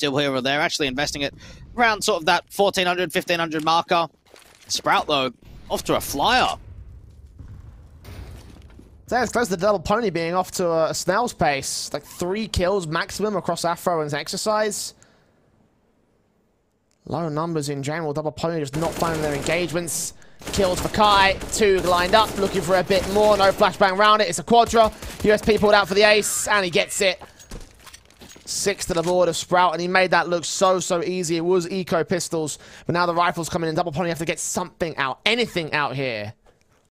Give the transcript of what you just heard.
deal here or there, actually investing it around sort of that 1400, 1500 marker. Sprout, though, off to a flyer. It's close to the double pony being off to a, snail's pace. Like three kills maximum across Afro and Exercise. Low numbers in general. Double pony just not finding their engagements. Kills for Kei. Two lined up, looking for a bit more. No flashbang around it. It's a quadra. USP pulled out for the ace, and he gets it. Six to the board of Sprout, and he made that look so, so easy. It was eco pistols, but now the rifles coming in. Double Pony have to get something out, anything out here.